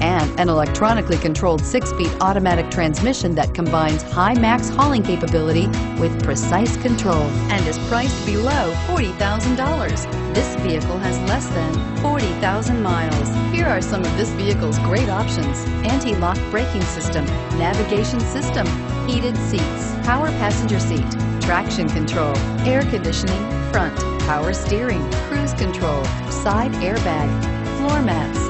and an electronically controlled six-speed automatic transmission that combines high max hauling capability with precise control and is priced below $40,000. This vehicle has less than 40,000 miles. Here are some of this vehicle's great options. Anti-lock braking system, navigation system, heated seats, power passenger seat, traction control, air conditioning, front, power steering, cruise control, side airbag, floor mats,